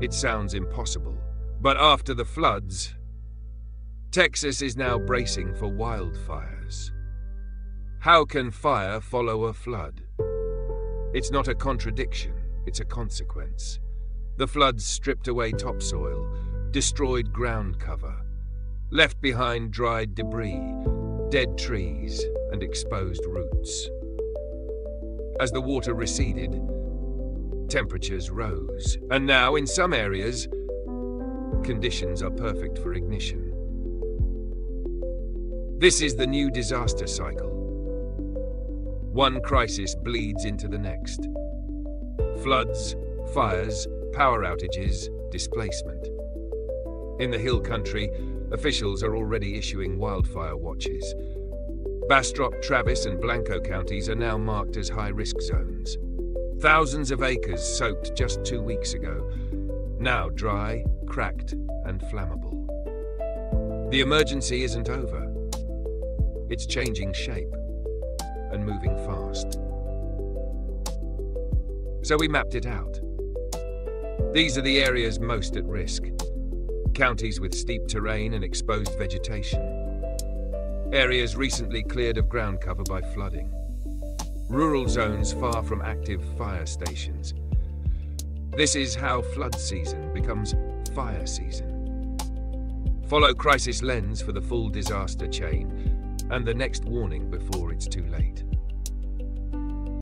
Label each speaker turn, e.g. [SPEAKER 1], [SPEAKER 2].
[SPEAKER 1] It sounds impossible, but after the floods, Texas is now bracing for wildfires. How can fire follow a flood? It's not a contradiction, it's a consequence. The floods stripped away topsoil, destroyed ground cover, left behind dried debris, dead trees, and exposed roots. As the water receded, temperatures rose, and now in some areas, conditions are perfect for ignition. This is the new disaster cycle. One crisis bleeds into the next. Floods, fires, power outages, displacement. In the hill country, officials are already issuing wildfire watches. Bastrop, Travis, and Blanco counties are now marked as high risk zones. Thousands of acres soaked just two weeks ago, now dry, cracked, and flammable. The emergency isn't over. It's changing shape and moving fast. So we mapped it out. These are the areas most at risk. Counties with steep terrain and exposed vegetation. Areas recently cleared of ground cover by flooding. Rural zones far from active fire stations. This is how flood season becomes fire season. Follow Crisis Lens for the full disaster chain and the next warning before it's too late.